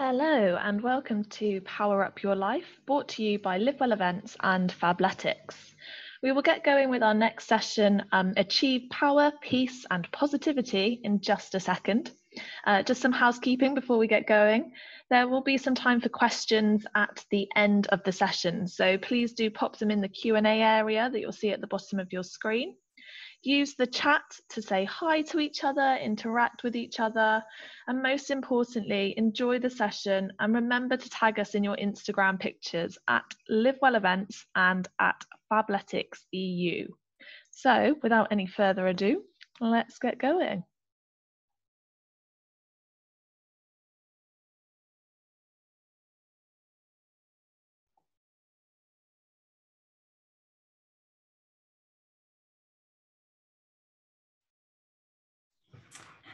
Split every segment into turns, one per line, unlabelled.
Hello, and welcome to Power Up Your Life, brought to you by Live Well Events and Fabletics. We will get going with our next session, um, Achieve Power, Peace, and Positivity, in just a second. Uh, just some housekeeping before we get going. There will be some time for questions at the end of the session, so please do pop them in the Q&A area that you'll see at the bottom of your screen. Use the chat to say hi to each other, interact with each other, and most importantly, enjoy the session and remember to tag us in your Instagram pictures at LiveWell Events and at Fabletics EU. So, without any further ado, let's get going.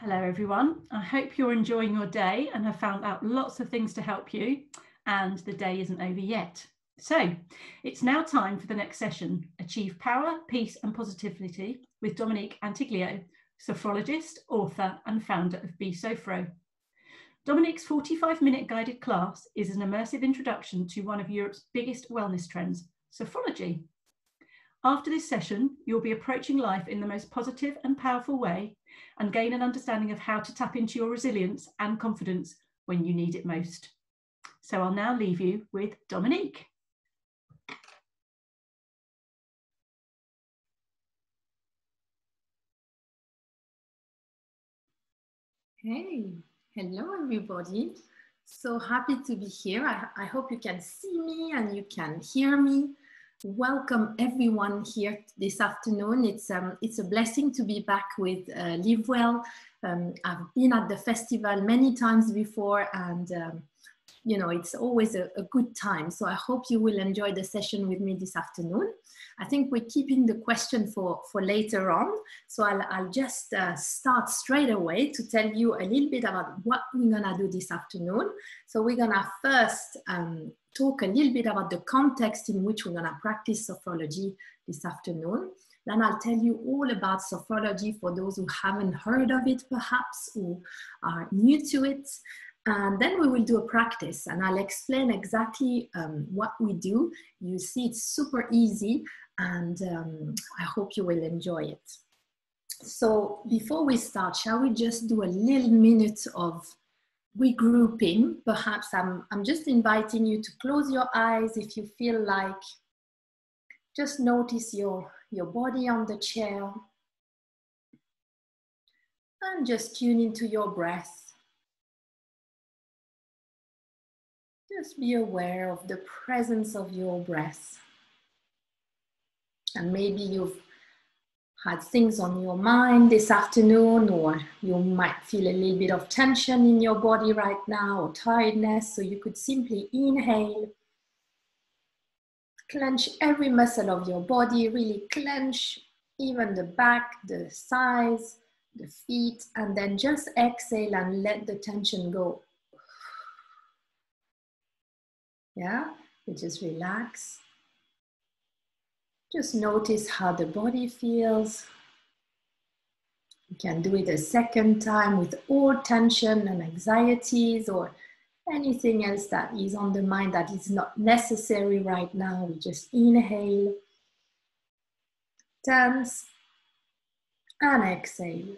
Hello, everyone. I hope you're enjoying your day and have found out lots of things to help you, and the day isn't over yet. So, it's now time for the next session Achieve Power, Peace, and Positivity with Dominique Antiglio, sophrologist, author, and founder of Be Sophro. Dominique's 45 minute guided class is an immersive introduction to one of Europe's biggest wellness trends, sophrology. After this session, you'll be approaching life in the most positive and powerful way and gain an understanding of how to tap into your resilience and confidence when you need it most. So I'll now leave you with Dominique.
Hey, hello everybody. So happy to be here. I, I hope you can see me and you can hear me welcome everyone here this afternoon. It's, um, it's a blessing to be back with uh, Live Well. Um, I've been at the festival many times before and um, you know, it's always a, a, good time. So I hope you will enjoy the session with me this afternoon. I think we're keeping the question for, for later on. So I'll, I'll just uh, start straight away to tell you a little bit about what we're gonna do this afternoon. So we're gonna first um, talk a little bit about the context in which we're gonna practice sophrology this afternoon. Then I'll tell you all about sophrology for those who haven't heard of it perhaps, or are new to it. And then we will do a practice and I'll explain exactly um, what we do. You see, it's super easy and um, I hope you will enjoy it. So before we start, shall we just do a little minute of regrouping? Perhaps I'm, I'm just inviting you to close your eyes if you feel like. Just notice your, your body on the chair and just tune into your breath. Just be aware of the presence of your breath. And maybe you've had things on your mind this afternoon, or you might feel a little bit of tension in your body right now, or tiredness. So you could simply inhale, clench every muscle of your body, really clench even the back, the sides, the feet, and then just exhale and let the tension go. Yeah, you just relax. Just notice how the body feels. You can do it a second time with all tension and anxieties or anything else that is on the mind that is not necessary right now. We just inhale, tense, and exhale.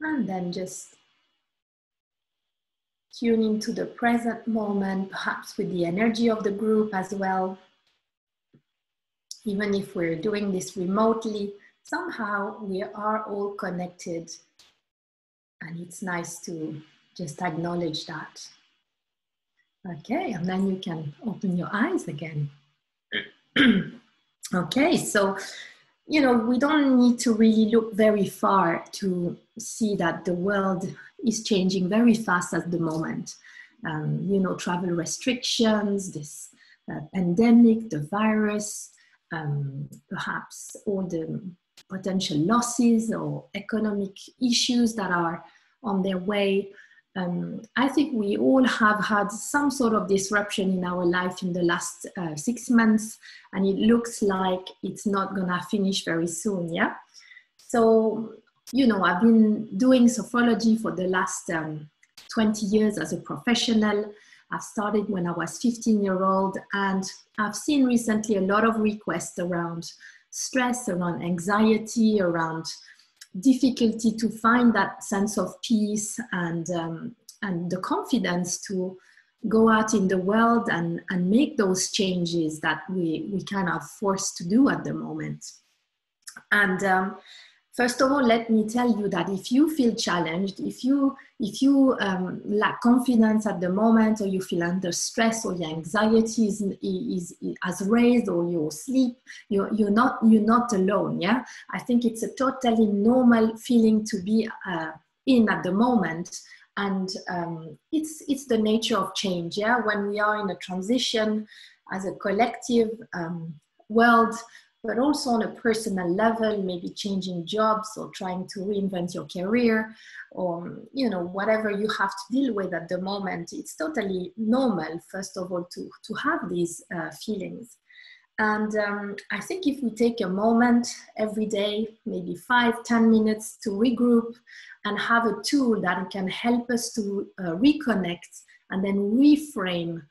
And then just tune into the present moment, perhaps with the energy of the group as well. Even if we're doing this remotely, somehow we are all connected. And it's nice to just acknowledge that. Okay, and then you can open your eyes again. okay, so you know, we don't need to really look very far to see that the world is changing very fast at the moment. Um, you know, travel restrictions, this uh, pandemic, the virus, um, perhaps all the potential losses or economic issues that are on their way um, I think we all have had some sort of disruption in our life in the last uh, six months, and it looks like it's not gonna finish very soon. Yeah. So you know, I've been doing sophrology for the last um, 20 years as a professional. I've started when I was 15 year old, and I've seen recently a lot of requests around stress, around anxiety, around difficulty to find that sense of peace and um, and the confidence to go out in the world and, and make those changes that we, we kind of forced to do at the moment. And um, first of all, let me tell you that if you feel challenged, if you if you um, lack confidence at the moment, or you feel under stress, or your anxiety is, is, is has raised, or your sleep, you're, you're not you're not alone. Yeah, I think it's a totally normal feeling to be uh, in at the moment and um, it's it's the nature of change yeah when we are in a transition as a collective um, world but also on a personal level maybe changing jobs or trying to reinvent your career or you know whatever you have to deal with at the moment. It's totally normal first of all to to have these uh, feelings. And um, I think if we take a moment every day, maybe five, ten minutes to regroup and have a tool that can help us to uh, reconnect and then reframe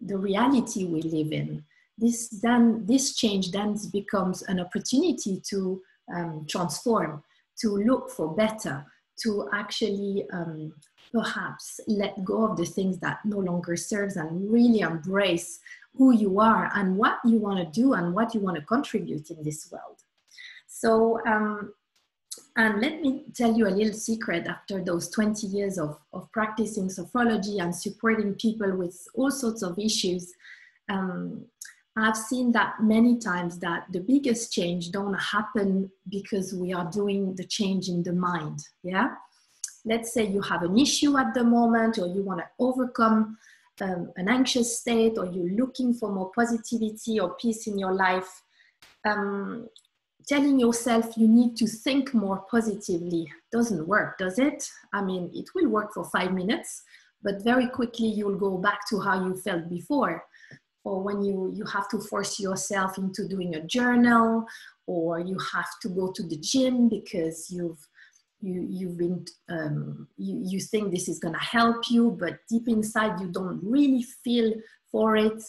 the reality we live in, this then this change then becomes an opportunity to um, transform, to look for better, to actually um, perhaps let go of the things that no longer serves and really embrace who you are and what you want to do and what you want to contribute in this world. So, um, and let me tell you a little secret after those 20 years of, of practicing sophrology and supporting people with all sorts of issues. Um, I've seen that many times that the biggest change don't happen because we are doing the change in the mind. Yeah. Let's say you have an issue at the moment or you want to overcome um, an anxious state or you're looking for more positivity or peace in your life, um, telling yourself you need to think more positively doesn't work, does it? I mean, it will work for five minutes, but very quickly you'll go back to how you felt before. Or when you, you have to force yourself into doing a journal, or you have to go to the gym because you've you you've been um, you, you think this is going to help you but deep inside you don't really feel for it.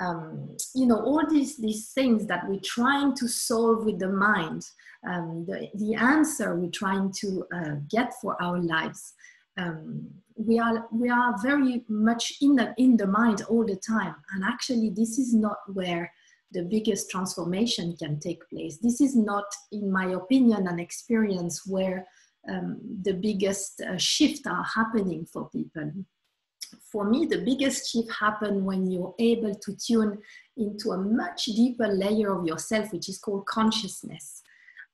Um, you know all these these things that we're trying to solve with the mind um, the, the answer we're trying to uh, get for our lives um, we are we are very much in the in the mind all the time and actually this is not where the biggest transformation can take place this is not in my opinion an experience where um, the biggest uh, shift are happening for people. For me, the biggest shift happen when you're able to tune into a much deeper layer of yourself, which is called consciousness.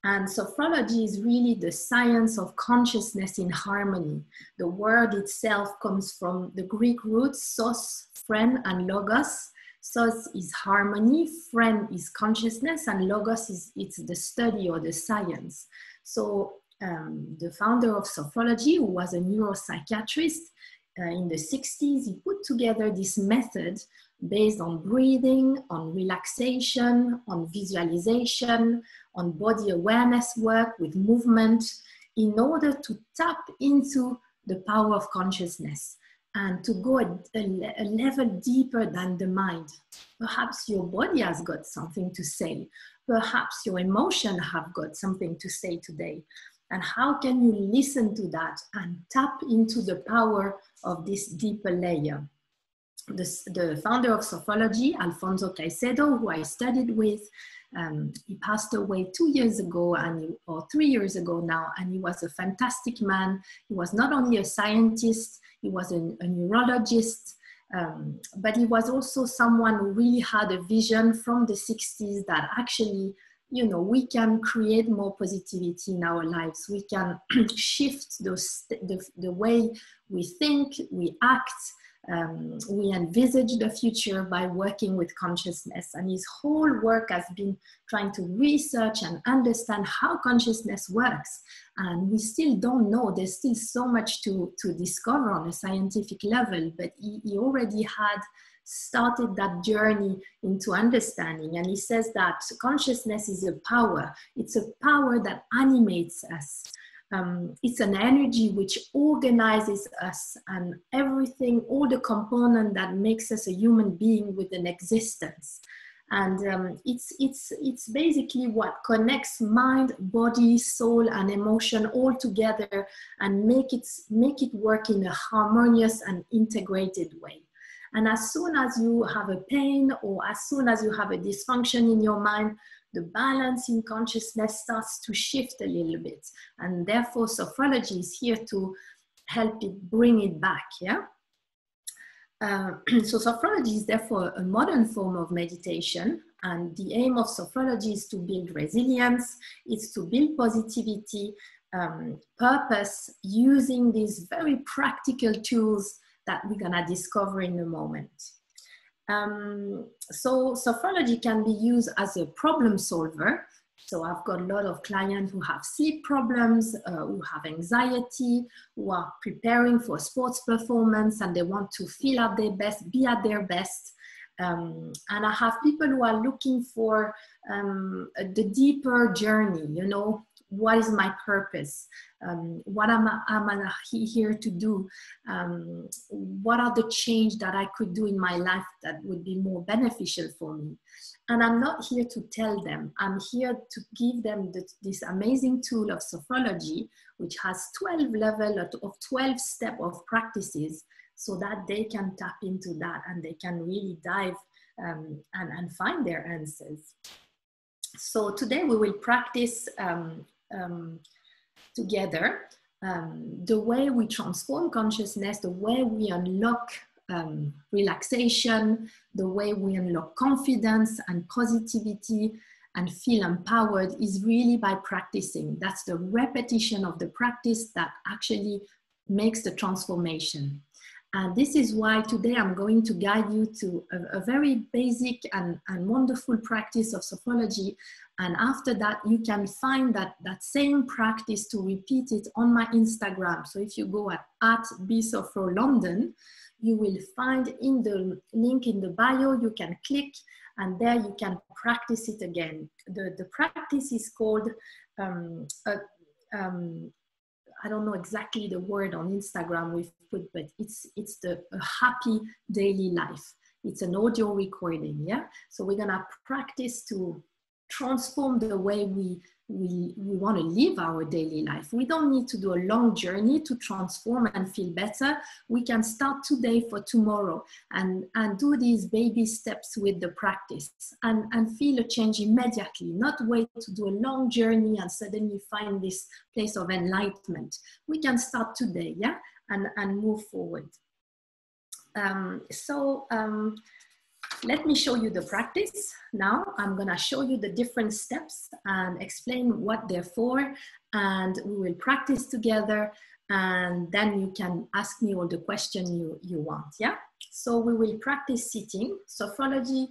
And sophrology is really the science of consciousness in harmony. The word itself comes from the Greek roots sos, phren, and logos. Sos is harmony, phren is consciousness, and logos is it's the study or the science. So um, the founder of sophrology, who was a neuropsychiatrist uh, in the 60s, he put together this method based on breathing, on relaxation, on visualization, on body awareness work with movement in order to tap into the power of consciousness and to go a, a, level deeper than the mind. Perhaps your body has got something to say. Perhaps your emotion have got something to say today. And how can you listen to that and tap into the power of this deeper layer? The, the founder of sophrology, Alfonso Caycedo, who I studied with, um, he passed away two years ago and he, or three years ago now, and he was a fantastic man. He was not only a scientist, he was a, a neurologist, um, but he was also someone who really had a vision from the 60s that actually you know we can create more positivity in our lives we can shift those the, the way we think we act um, we envisage the future by working with consciousness and his whole work has been trying to research and understand how consciousness works and we still don't know there's still so much to, to discover on a scientific level but he, he already had started that journey into understanding. And he says that consciousness is a power, it's a power that animates us. Um, it's an energy which organizes us and everything, all the component that makes us a human being with an existence. And um, it's, it's, it's basically what connects mind, body, soul, and emotion all together and make it, make it work in a harmonious and integrated way. And as soon as you have a pain or as soon as you have a dysfunction in your mind, the balance in consciousness starts to shift a little bit. And therefore, sophrology is here to help it bring it back. Yeah. Uh, so sophrology is therefore a modern form of meditation and the aim of sophrology is to build resilience, it's to build positivity, um, purpose using these very practical tools that we're gonna discover in a moment. Um, so sophrology can be used as a problem solver. So I've got a lot of clients who have sleep problems, uh, who have anxiety, who are preparing for sports performance and they want to feel at their best, be at their best. Um, and I have people who are looking for um, the deeper journey, you know, what is my purpose? Um, what am I, am I here to do? Um, what are the change that I could do in my life that would be more beneficial for me? And I'm not here to tell them. I'm here to give them the, this amazing tool of sophrology, which has 12 level of 12 step of practices so that they can tap into that and they can really dive um, and, and find their answers. So today we will practice um, um, together um, the way we transform consciousness, the way we unlock um, relaxation, the way we unlock confidence and positivity and feel empowered is really by practicing. That's the repetition of the practice that actually makes the transformation. And this is why today I'm going to guide you to a, a very basic and, and wonderful practice of sophrology. And after that, you can find that, that same practice to repeat it on my Instagram. So if you go at, at London, you will find in the link in the bio, you can click and there you can practice it again. The, the practice is called um, a, um, I don't know exactly the word on Instagram we've put, but it's it's the happy daily life. It's an audio recording, yeah. So we're gonna practice to transform the way we we, we want to live our daily life. We don't need to do a long journey to transform and feel better. We can start today for tomorrow and, and do these baby steps with the practice and, and feel a change immediately, not wait to do a long journey and suddenly find this place of enlightenment. We can start today, yeah, and, and move forward. Um, so, um, let me show you the practice. Now I'm gonna show you the different steps and explain what they're for and we will practice together and then you can ask me all the question you, you want, yeah? So we will practice sitting. Sophrology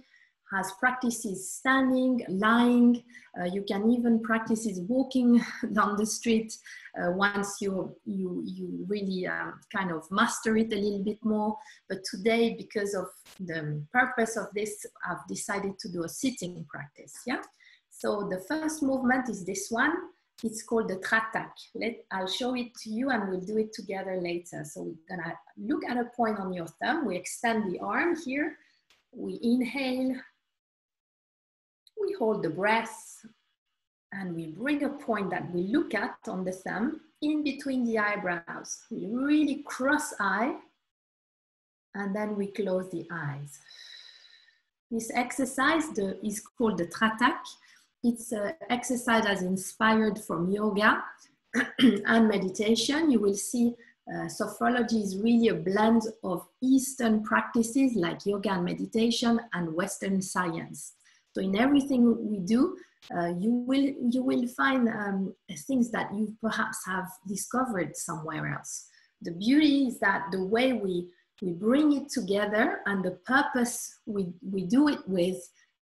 has practices standing, lying. Uh, you can even practices walking down the street uh, once you, you, you really um, kind of master it a little bit more. But today, because of the purpose of this, I've decided to do a sitting practice, yeah? So the first movement is this one. It's called the Tratak. Let, I'll show it to you and we'll do it together later. So we're gonna look at a point on your thumb. We extend the arm here. We inhale, we hold the breath and we bring a point that we look at on the thumb in between the eyebrows. We really cross eye and then we close the eyes. This exercise the, is called the Tratak. It's an exercise as inspired from yoga and meditation. You will see uh, sophrology is really a blend of Eastern practices like yoga and meditation and Western science. So in everything we do, uh, you will you will find um, things that you perhaps have discovered somewhere else. The beauty is that the way we we bring it together and the purpose we, we do it with,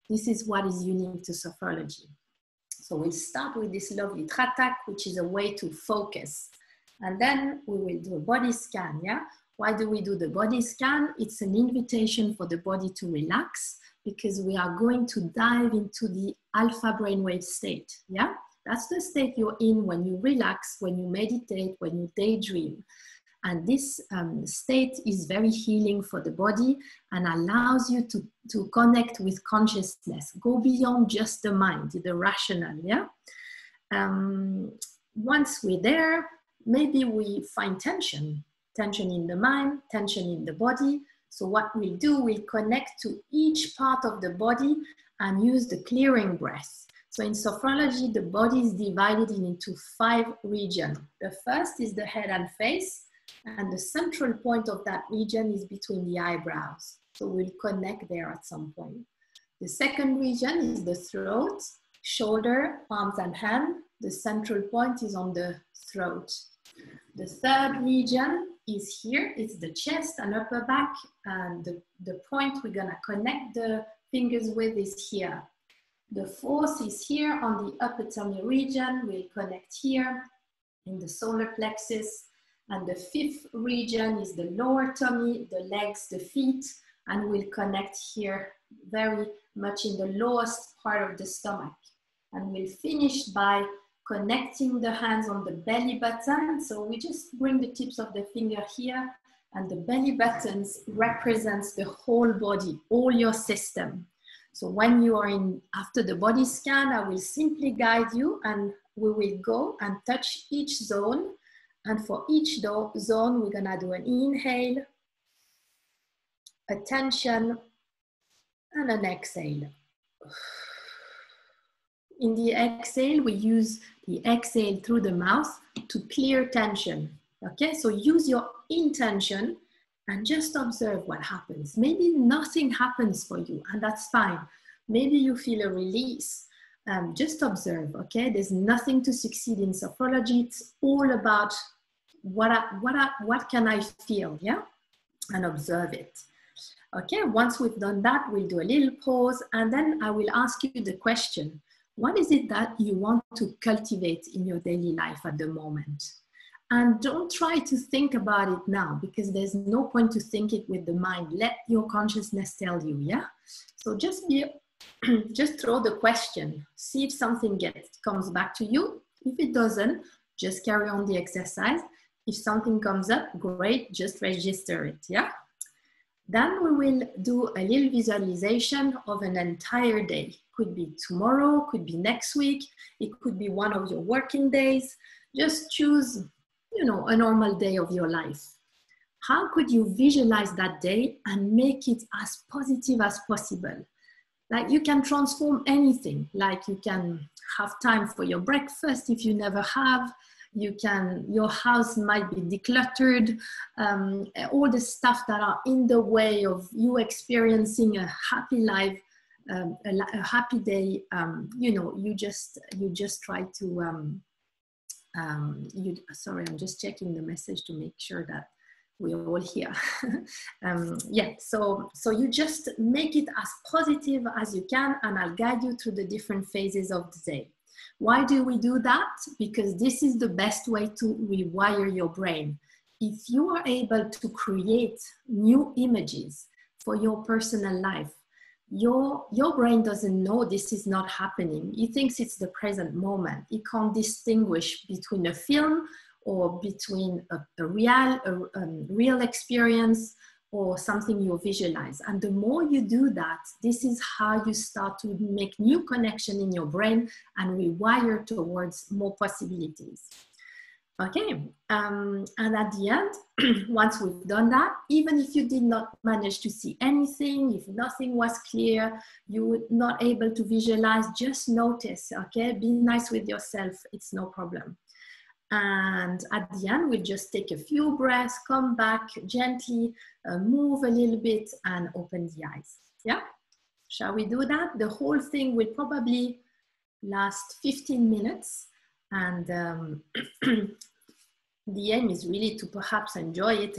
this is what is unique to sophrology. So we'll start with this lovely tratak, which is a way to focus. And then we will do a body scan, yeah? Why do we do the body scan? It's an invitation for the body to relax because we are going to dive into the alpha brainwave state. Yeah, That's the state you're in when you relax, when you meditate, when you daydream. And this um, state is very healing for the body and allows you to, to connect with consciousness, go beyond just the mind, the rational. Yeah. Um, once we're there, maybe we find tension, tension in the mind, tension in the body. So what we'll do, we'll connect to each part of the body and use the clearing breath. So in sophrology, the body is divided into five regions. The first is the head and face, and the central point of that region is between the eyebrows. So we'll connect there at some point. The second region is the throat, shoulder, palms and hand. The central point is on the throat. The third region is here, it's the chest and upper back. And the, the point we're gonna connect the fingers with is here. The fourth is here on the upper tummy region. We'll connect here in the solar plexus. And the fifth region is the lower tummy, the legs, the feet, and we'll connect here very much in the lowest part of the stomach. And we'll finish by connecting the hands on the belly button. So we just bring the tips of the finger here and the belly buttons represents the whole body, all your system. So when you are in, after the body scan, I will simply guide you and we will go and touch each zone and for each zone, we're gonna do an inhale, attention, and an exhale. In the exhale, we use the exhale through the mouth to clear tension. Okay, so use your intention and just observe what happens. Maybe nothing happens for you, and that's fine. Maybe you feel a release. Um, just observe, okay? There's nothing to succeed in sophrology. It's all about what I, what I, what can I feel, yeah, and observe it. Okay, once we've done that, we'll do a little pause, and then I will ask you the question: What is it that you want to cultivate in your daily life at the moment? And don't try to think about it now because there's no point to think it with the mind. Let your consciousness tell you, yeah? So just be just throw the question, see if something gets comes back to you. If it doesn't, just carry on the exercise. If something comes up, great, just register it, yeah? Then we will do a little visualization of an entire day. Could be tomorrow, could be next week, it could be one of your working days. Just choose, you know, a normal day of your life. How could you visualize that day and make it as positive as possible? like you can transform anything like you can have time for your breakfast if you never have you can your house might be decluttered um, all the stuff that are in the way of you experiencing a happy life um, a, a, happy day um, you know you just you just try to um, um, you sorry i'm just checking the message to make sure that we're all here. um, yeah, so, so you just make it as positive as you can and I'll guide you through the different phases of the day. Why do we do that? Because this is the best way to rewire your brain. If you are able to create new images for your personal life, your, your brain doesn't know this is not happening. It thinks it's the present moment. It can't distinguish between a film or between a, a real, a, um, real experience or something you visualize. And the more you do that, this is how you start to make new connection in your brain and rewire towards more possibilities. Okay, um, and at the end, once we've done that, even if you did not manage to see anything, if nothing was clear, you were not able to visualize, just notice, okay? Be nice with yourself, it's no problem. And at the end, we'll just take a few breaths, come back gently, uh, move a little bit and open the eyes. Yeah? Shall we do that? The whole thing will probably last 15 minutes. And um, the aim is really to perhaps enjoy it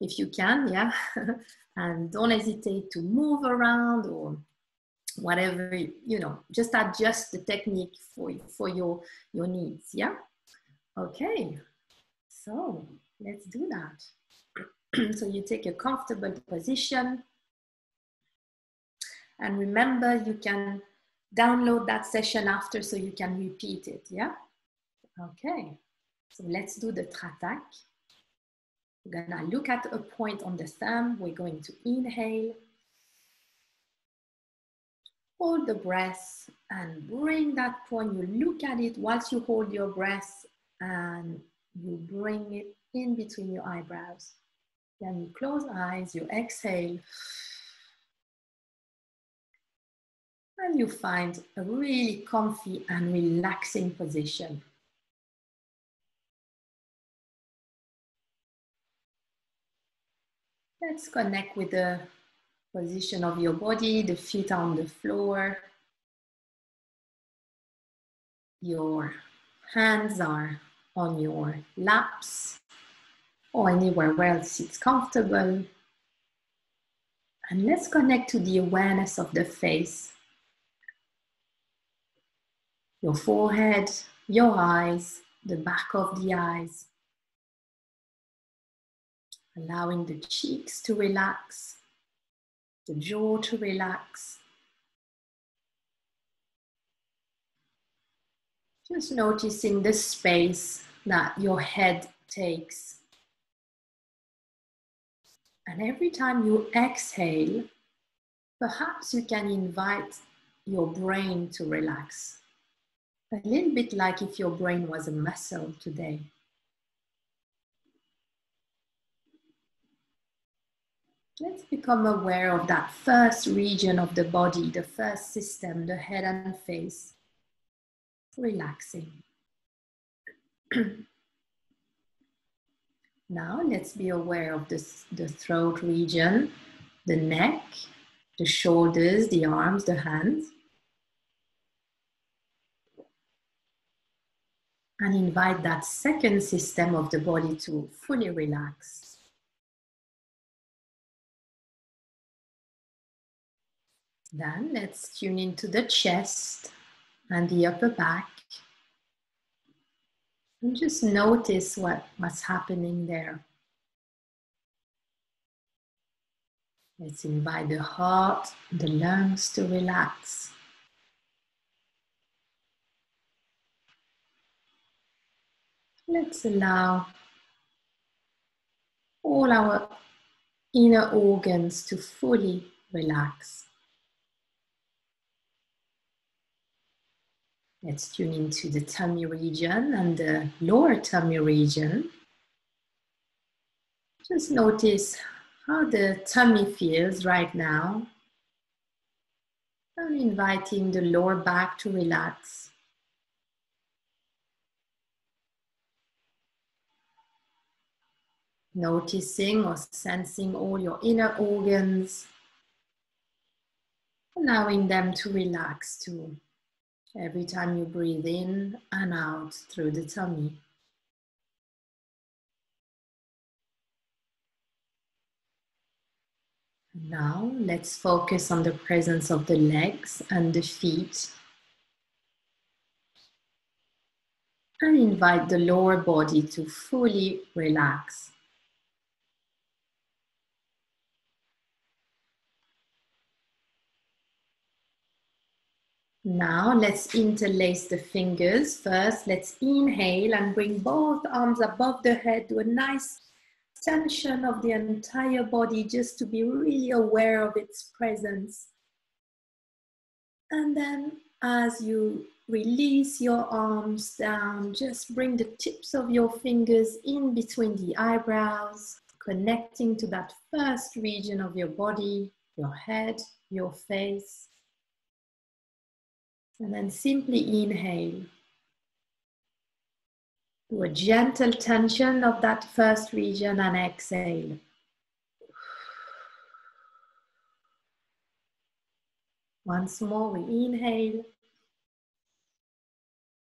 if you can, yeah? and don't hesitate to move around or whatever, you know, just adjust the technique for, for your, your needs, yeah? Okay, so let's do that. so you take a comfortable position. And remember, you can download that session after so you can repeat it, yeah? Okay, so let's do the tratak. We're gonna look at a point on the thumb. We're going to inhale, hold the breath and bring that point. You look at it whilst you hold your breath and you bring it in between your eyebrows. Then you close eyes, you exhale. And you find a really comfy and relaxing position. Let's connect with the position of your body, the feet on the floor. Your hands are on your laps or anywhere else it's comfortable. And let's connect to the awareness of the face. Your forehead, your eyes, the back of the eyes. Allowing the cheeks to relax, the jaw to relax. Just noticing the space that your head takes. And every time you exhale, perhaps you can invite your brain to relax. A little bit like if your brain was a muscle today. Let's become aware of that first region of the body, the first system, the head and face. Relaxing. Now let's be aware of this, the throat region, the neck, the shoulders, the arms, the hands. And invite that second system of the body to fully relax. Then let's tune into the chest and the upper back. And just notice what, what's happening there. Let's invite the heart, the lungs to relax. Let's allow all our inner organs to fully relax. Let's tune into the tummy region and the lower tummy region. Just notice how the tummy feels right now. And inviting the lower back to relax. Noticing or sensing all your inner organs, allowing them to relax too every time you breathe in and out through the tummy. Now let's focus on the presence of the legs and the feet. And invite the lower body to fully relax. Now let's interlace the fingers. First, let's inhale and bring both arms above the head. to a nice tension of the entire body just to be really aware of its presence. And then as you release your arms down, just bring the tips of your fingers in between the eyebrows, connecting to that first region of your body, your head, your face. And then simply inhale. Do a gentle tension of that first region and exhale. Once more, we inhale,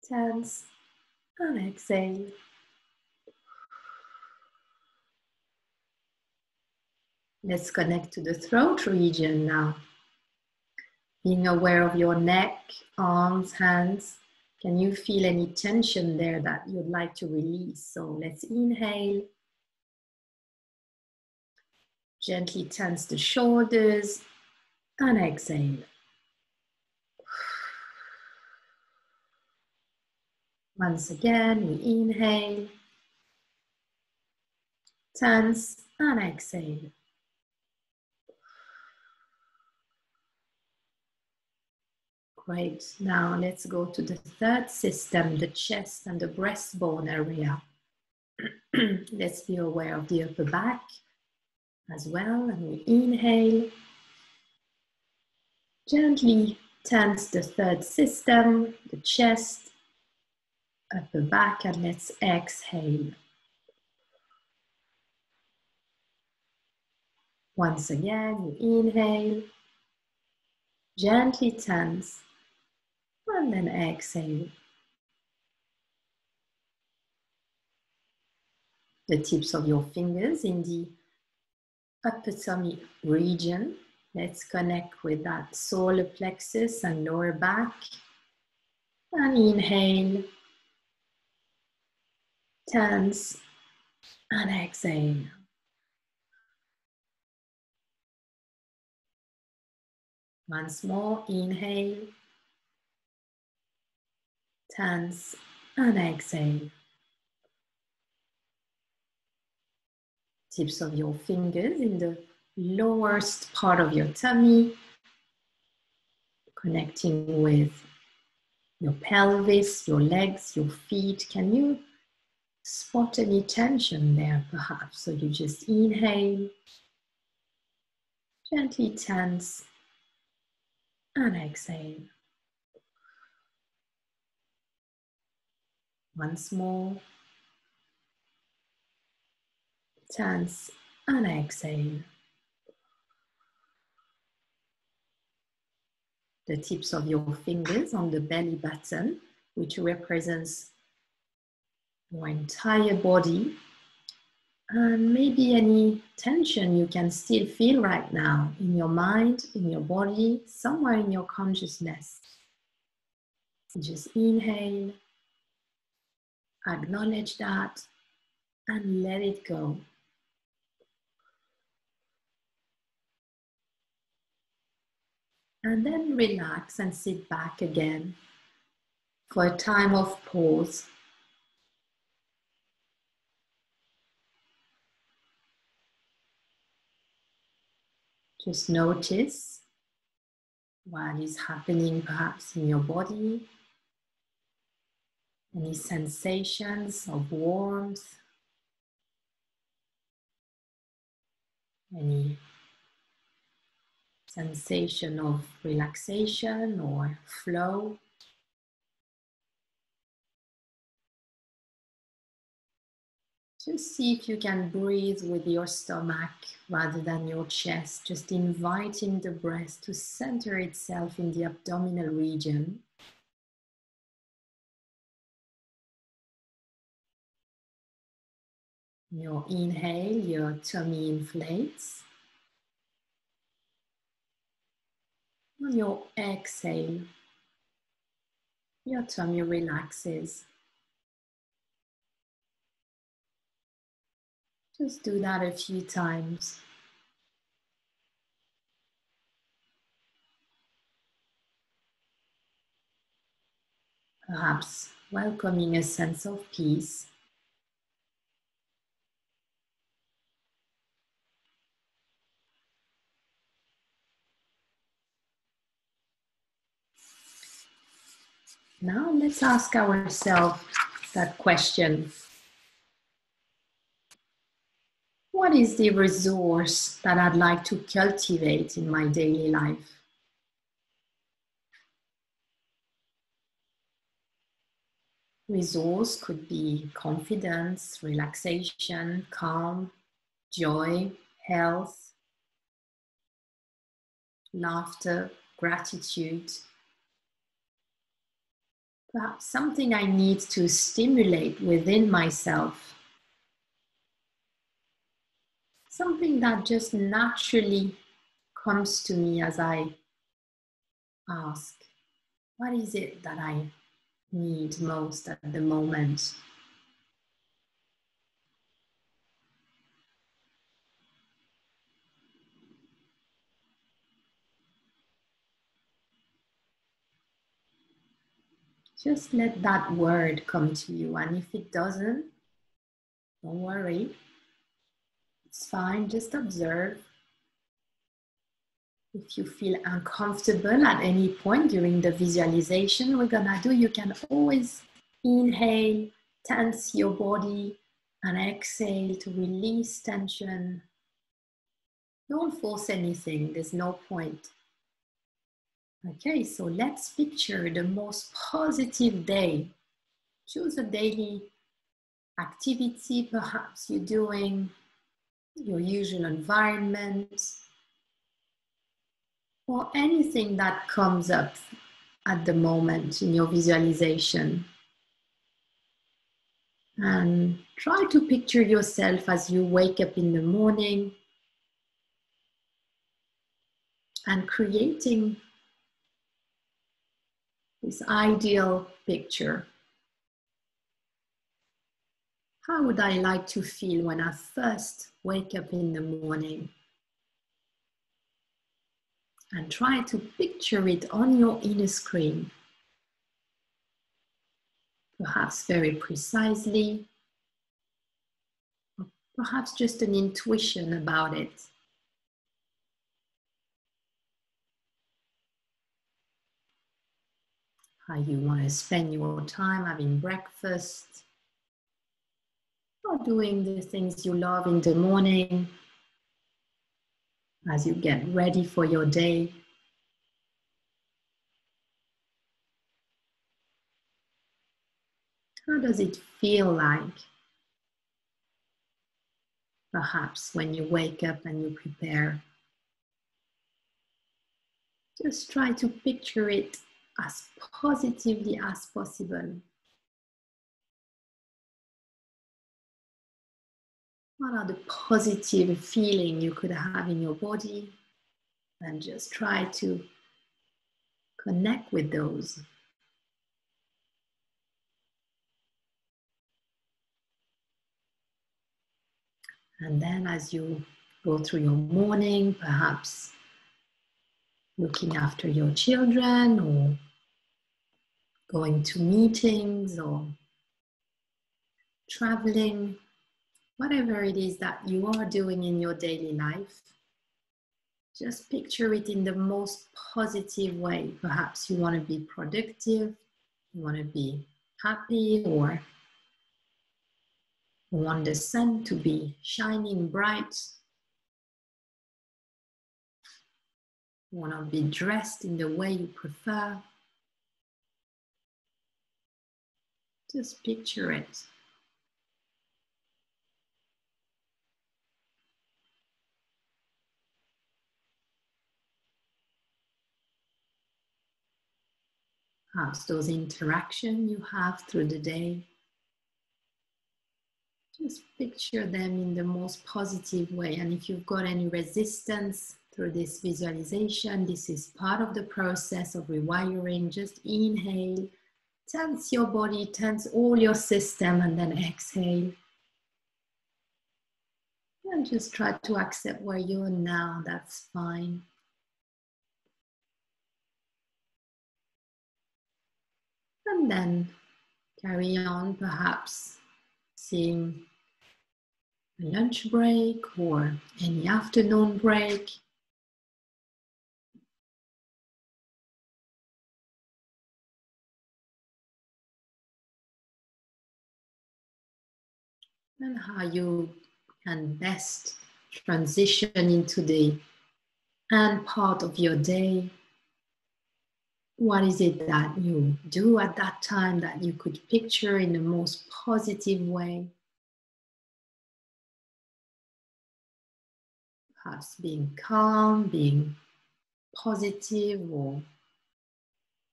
tense, and exhale. Let's connect to the throat region now being aware of your neck, arms, hands. Can you feel any tension there that you'd like to release? So let's inhale. Gently tense the shoulders and exhale. Once again, we inhale, tense and exhale. Great. Now let's go to the third system, the chest and the breastbone area. let's be aware of the upper back as well. And we inhale. Gently tense the third system, the chest, upper back, and let's exhale. Once again, you inhale, gently tense, and then exhale. The tips of your fingers in the upper tummy region. Let's connect with that solar plexus and lower back. And inhale, tense, and exhale. Once more, inhale, tense, and exhale. Tips of your fingers in the lowest part of your tummy, connecting with your pelvis, your legs, your feet. Can you spot any tension there perhaps? So you just inhale, gently tense, and exhale. Once more, tense and exhale. The tips of your fingers on the belly button, which represents your entire body and maybe any tension you can still feel right now in your mind, in your body, somewhere in your consciousness. Just inhale, acknowledge that, and let it go. And then relax and sit back again for a time of pause. Just notice what is happening perhaps in your body, any sensations of warmth, any sensation of relaxation or flow. Just see if you can breathe with your stomach rather than your chest, just inviting the breath to center itself in the abdominal region. Your inhale, your tummy inflates. On your exhale, your tummy relaxes. Just do that a few times. Perhaps welcoming a sense of peace. Now let's ask ourselves that question what is the resource that I'd like to cultivate in my daily life? Resource could be confidence, relaxation, calm, joy, health, laughter, gratitude. Perhaps something I need to stimulate within myself something that just naturally comes to me as I ask, what is it that I need most at the moment? Just let that word come to you. And if it doesn't, don't worry. It's fine, just observe. If you feel uncomfortable at any point during the visualization we're gonna do, you can always inhale, tense your body, and exhale to release tension. Don't force anything, there's no point. Okay, so let's picture the most positive day. Choose a daily activity, perhaps you're doing your usual environment, or anything that comes up at the moment in your visualization. And try to picture yourself as you wake up in the morning and creating this ideal picture. How would I like to feel when I first wake up in the morning? And try to picture it on your inner screen. Perhaps very precisely, or perhaps just an intuition about it. How you want to spend your time having breakfast, or doing the things you love in the morning as you get ready for your day. How does it feel like? Perhaps when you wake up and you prepare. Just try to picture it as positively as possible. What are the positive feeling you could have in your body? And just try to connect with those. And then as you go through your morning, perhaps looking after your children or going to meetings or traveling, whatever it is that you are doing in your daily life, just picture it in the most positive way. Perhaps you want to be productive, you want to be happy, or you want the sun to be shining bright. Want to be dressed in the way you prefer. Just picture it. How's those interaction you have through the day? Just picture them in the most positive way. And if you've got any resistance through this visualization, this is part of the process of rewiring. Just inhale, tense your body, tense all your system, and then exhale. And just try to accept where you are now, that's fine. And then carry on, perhaps seeing a lunch break or any afternoon break. And how you can best transition into the end part of your day. What is it that you do at that time that you could picture in the most positive way? perhaps being calm, being positive, or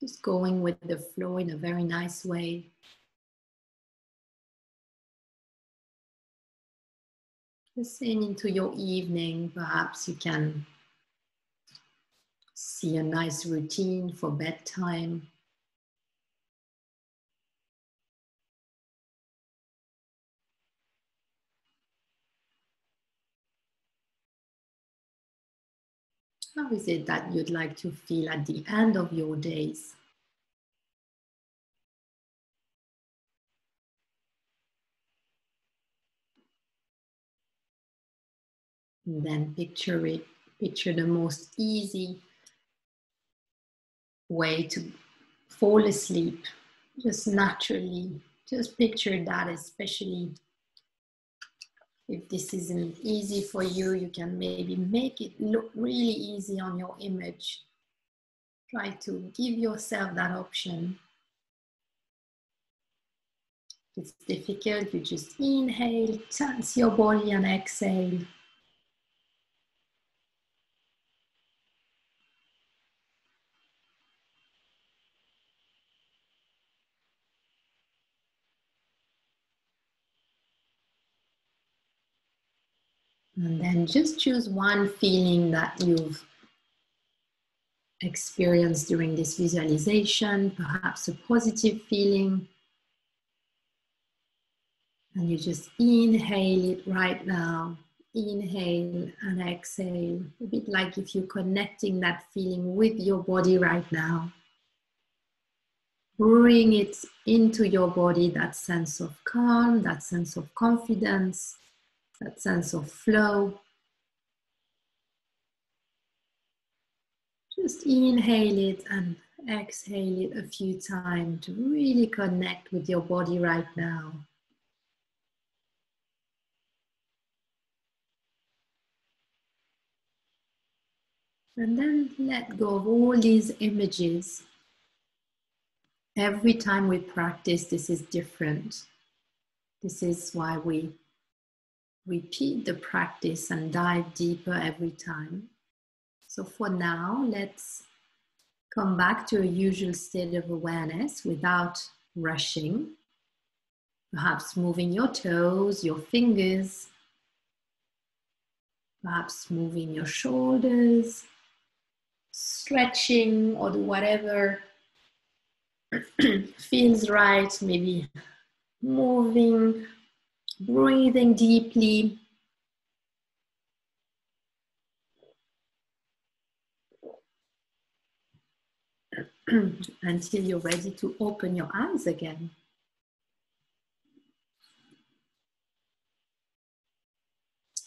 just going with the flow in a very nice way. Just in into your evening, perhaps you can see a nice routine for bedtime. How is it that you'd like to feel at the end of your days? And then picture it, picture the most easy way to fall asleep, just naturally. Just picture that, especially if this isn't easy for you, you can maybe make it look really easy on your image. Try to give yourself that option. If it's difficult, you just inhale, tense your body, and exhale. Mm. And then just choose one feeling that you've experienced during this visualization, perhaps a positive feeling. And you just inhale it right now. Inhale and exhale, a bit like if you're connecting that feeling with your body right now. Bring it into your body, that sense of calm, that sense of confidence that sense of flow. Just inhale it and exhale it a few times to really connect with your body right now. And then let go of all these images. Every time we practice, this is different. This is why we repeat the practice and dive deeper every time. So for now, let's come back to a usual state of awareness without rushing. Perhaps moving your toes, your fingers, perhaps moving your shoulders, stretching or whatever feels right, maybe moving breathing deeply. until you're ready to open your eyes again.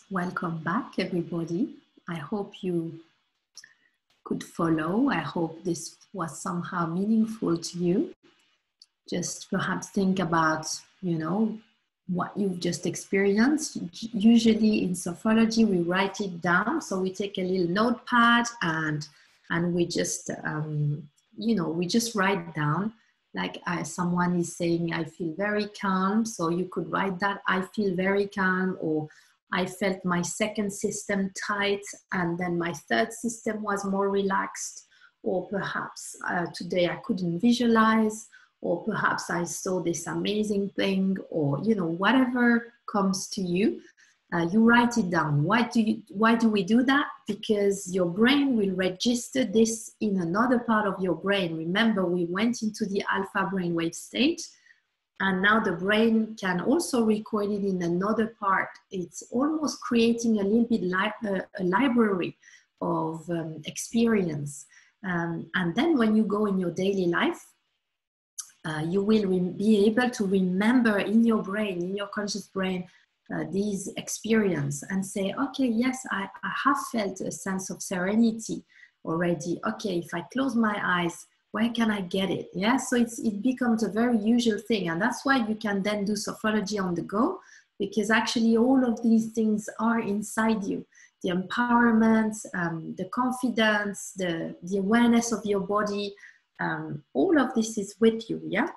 Welcome back, everybody. I hope you could follow. I hope this was somehow meaningful to you. Just perhaps think about, you know, what you've just experienced. Usually in sophrology, we write it down. So we take a little notepad and and we just um, you know we just write down like uh, someone is saying i feel very calm so you could write that i feel very calm or i felt my second system tight and then my third system was more relaxed or perhaps uh, today i couldn't visualize or perhaps I saw this amazing thing, or you know, whatever comes to you, uh, you write it down. Why do you? Why do we do that? Because your brain will register this in another part of your brain. Remember, we went into the alpha brainwave state, and now the brain can also record it in another part. It's almost creating a little bit like a, uh, a library of um, experience. Um, and then when you go in your daily life, uh, you will be able to remember in your brain, in your conscious brain, uh, these experience and say, okay, yes, I, I have felt a sense of serenity already. Okay, if I close my eyes, where can I get it? Yeah, so it's, it becomes a very usual thing. And that's why you can then do sophrology on the go, because actually all of these things are inside you. The empowerment, um, the confidence, the, the awareness of your body, um, all of this is with you, yeah?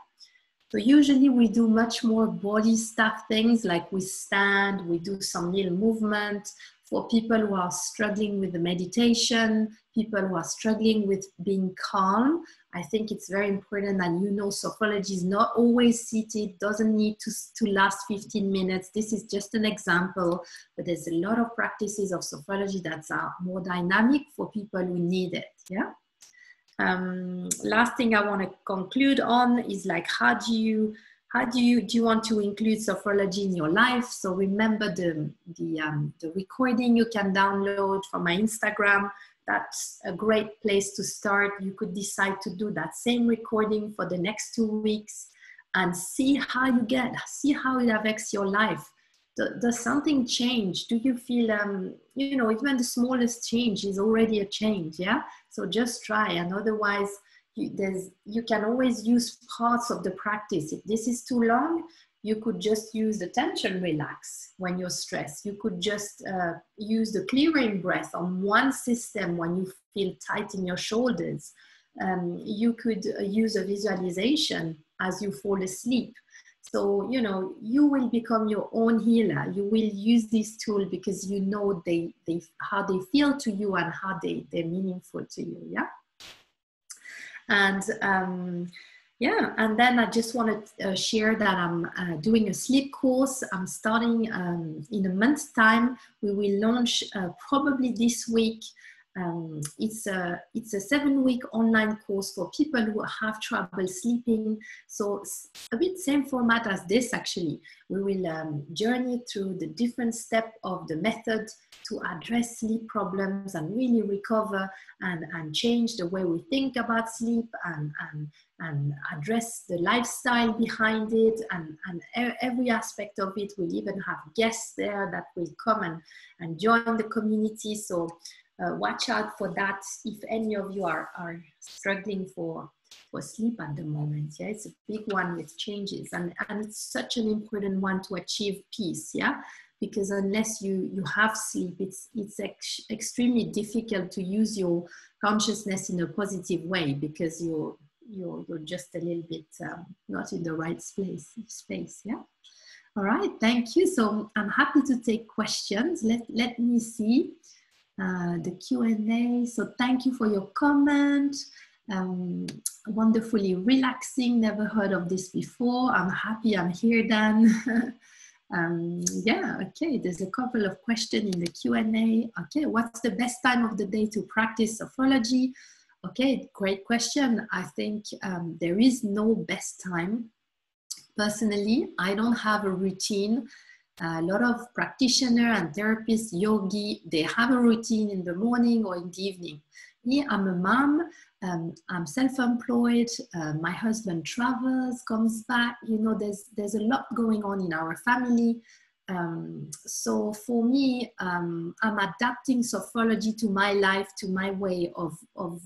So usually we do much more body stuff things like we stand, we do some little movement. For people who are struggling with the meditation, people who are struggling with being calm, I think it's very important and you know sophrology is not always seated, doesn't need to, to last 15 minutes. This is just an example, but there's a lot of practices of sophrology that are more dynamic for people who need it, yeah? Um, last thing I want to conclude on is like how do you how do you do you want to include sophrology in your life? So remember the the um, the recording you can download from my Instagram. That's a great place to start. You could decide to do that same recording for the next two weeks and see how you get, see how it affects your life. Does something change? Do you feel, um, you know, even the smallest change is already a change, yeah? So just try, and otherwise, you, there's, you can always use parts of the practice. If this is too long, you could just use the tension relax when you're stressed. You could just uh, use the clearing breath on one system when you feel tight in your shoulders. Um, you could uh, use a visualization as you fall asleep so, you know, you will become your own healer. You will use this tool because you know they, they how they feel to you and how they, they're meaningful to you. Yeah. And um, yeah, and then I just want to uh, share that I'm uh, doing a sleep course. I'm starting um, in a month's time. We will launch uh, probably this week um, it's a it's a seven week online course for people who have trouble sleeping. So a bit same format as this actually. We will um, journey through the different step of the method to address sleep problems and really recover and, and change the way we think about sleep and, and, and address the lifestyle behind it and, and every aspect of it. We'll even have guests there that will come and, and join the community. So uh, watch out for that if any of you are, are struggling for for sleep at the moment yeah? It's a big one with changes and and it's such an important one to achieve peace yeah? Because unless you you have sleep it's it's ex- extremely difficult to use your consciousness in a positive way because you're you're, you're just a little bit um, not in the right space space yeah? All right thank you. So i'm happy to take questions. Let let me see uh, the Q&A. So thank you for your comment. Um, wonderfully relaxing, never heard of this before. I'm happy I'm here then. um, yeah, okay, there's a couple of questions in the Q&A. Okay, what's the best time of the day to practice sophrology? Okay, great question. I think um, there is no best time. Personally, I don't have a routine a lot of practitioner and therapists, yogi, they have a routine in the morning or in the evening. Me, I'm a mom, um, I'm self-employed, uh, my husband travels, comes back, you know, there's, there's a lot going on in our family. Um, so for me, um, I'm adapting sophrology to my life, to my way of, of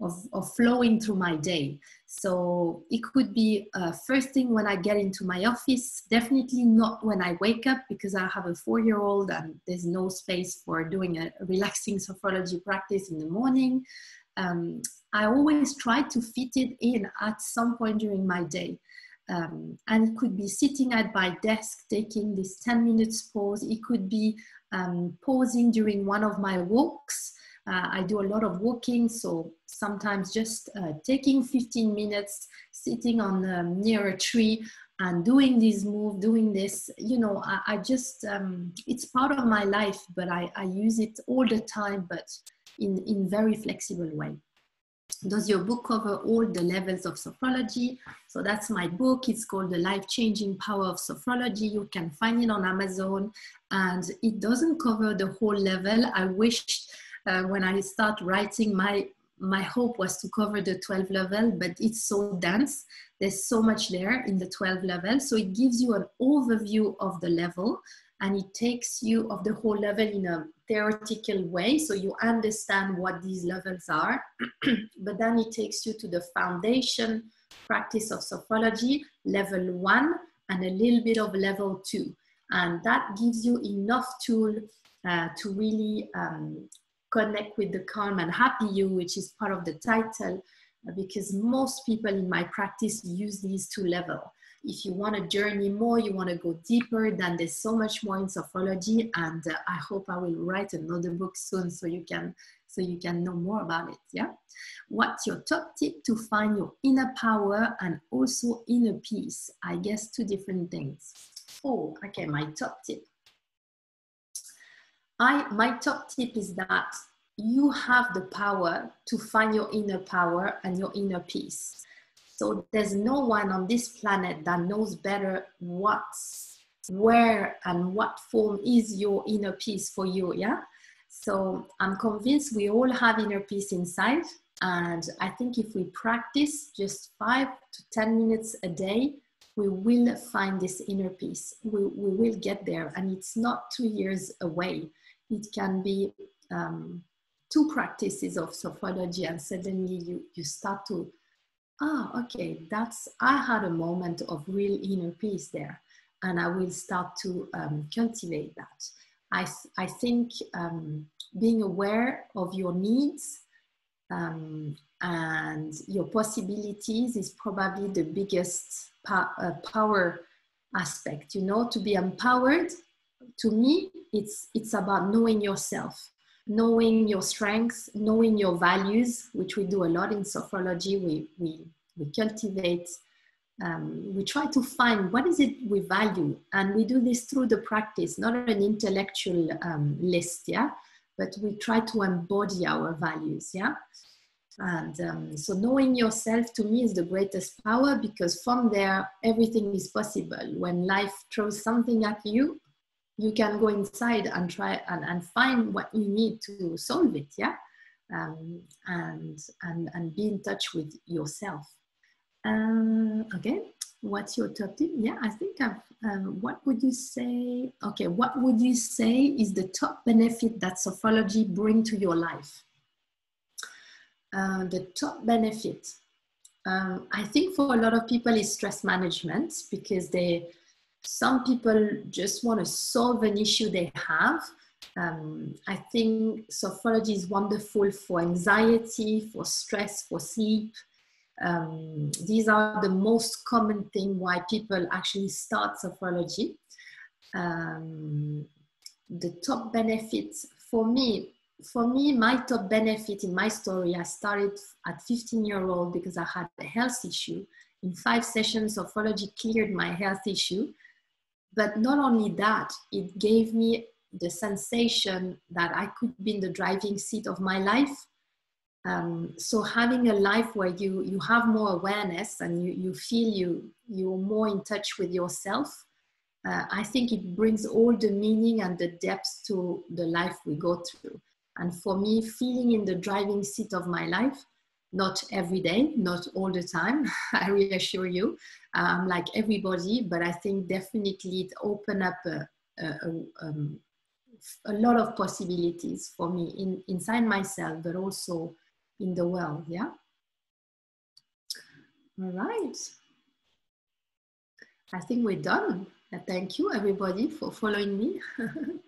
of, of flowing through my day. So it could be uh, first thing when I get into my office, definitely not when I wake up because I have a four year old and there's no space for doing a relaxing sophrology practice in the morning. Um, I always try to fit it in at some point during my day. Um, and it could be sitting at my desk taking this 10 minutes pause. It could be um, pausing during one of my walks. Uh, I do a lot of walking, so sometimes just uh, taking 15 minutes, sitting on um, near a tree and doing this move, doing this, you know, I, I just, um, it's part of my life, but I, I use it all the time, but in, in very flexible way. Does your book cover all the levels of sophrology? So that's my book. It's called The Life Changing Power of Sophrology. You can find it on Amazon and it doesn't cover the whole level. I wish uh, when I start writing, my my hope was to cover the 12 level, but it's so dense. There's so much there in the 12 level. So it gives you an overview of the level and it takes you of the whole level in a theoretical way. So you understand what these levels are, but then it takes you to the foundation practice of sophrology, level one, and a little bit of level two. And that gives you enough tool uh, to really um, connect with the calm and happy you, which is part of the title, uh, because most people in my practice use these two levels. If you want to journey more, you want to go deeper, then there's so much more in sophrology, and uh, I hope I will write another book soon so you can so you can know more about it. Yeah. What's your top tip to find your inner power and also inner peace? I guess two different things. Oh, okay. My top tip I my top tip is that you have the power to find your inner power and your inner peace. So there's no one on this planet that knows better what's where and what form is your inner peace for you. Yeah. So I'm convinced we all have inner peace inside. And I think if we practice just five to 10 minutes a day, we will find this inner peace. We, we will get there, and it's not two years away. It can be um, two practices of sophrology, and suddenly you, you start to, ah, okay, that's, I had a moment of real inner peace there, and I will start to um, cultivate that. I, I think um, being aware of your needs um, and your possibilities is probably the biggest pa- uh, power aspect. You know, to be empowered, to me, it's, it's about knowing yourself, knowing your strengths, knowing your values, which we do a lot in sophrology. We, we, we cultivate um, we try to find what is it we value. And we do this through the practice not an intellectual um, list yeah but we try to embody our values yeah. And um, so knowing yourself to me is the greatest power because from there everything is possible. When life throws something at you you can go inside and try and, and find what you need to solve it yeah um, and, and and be in touch with yourself uh, okay, what's your top tip? Yeah, I think I've, um, what would you say? Okay, what would you say is the top benefit that sophrology bring to your life? Uh, the top benefit, um, I think for a lot of people is stress management because they, some people just want to solve an issue they have. Um, I think sophrology is wonderful for anxiety, for stress, for sleep, um, these are the most common thing why people actually start sophrology. Um, the top benefits for me, for me, my top benefit in my story, I started at 15 year old because I had a health issue. In five sessions, sophrology cleared my health issue. But not only that, it gave me the sensation that I could be in the driving seat of my life. Um, so having a life where you you have more awareness and you you feel you you're more in touch with yourself uh, i think it brings all the meaning and the depth to the life we go through. And for me feeling in the driving seat of my life not every day not all the time i reassure you um, like everybody but i think definitely it opened up a, a, a, um, a lot of possibilities for me in, inside myself but also in the world. Yeah. All right. I think we're done. Thank you, everybody, for following me.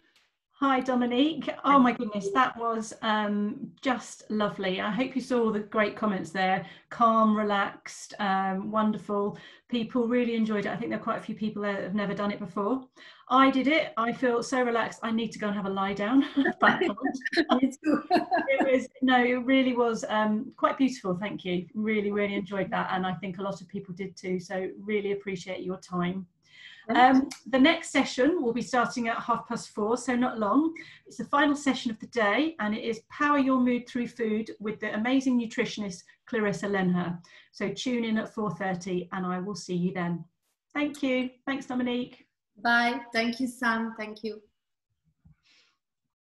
Hi, Dominique. Oh my goodness, that was um, just lovely. I hope you saw all the great comments there. Calm, relaxed, um, wonderful. People really enjoyed it. I think there are quite a few people there that have never done it before. I did it. I feel so relaxed. I need to go and have a lie down. it was no, it really was um, quite beautiful. Thank you. Really, really enjoyed that, and I think a lot of people did too. So really appreciate your time. Um, the next session will be starting at half past four, so not long. It's the final session of the day and it is Power Your Mood Through Food with the amazing nutritionist Clarissa Lenherr. So tune in at 4.30 and I will see you then. Thank you. Thanks, Dominique.
Bye. Thank you, Sam. Thank you.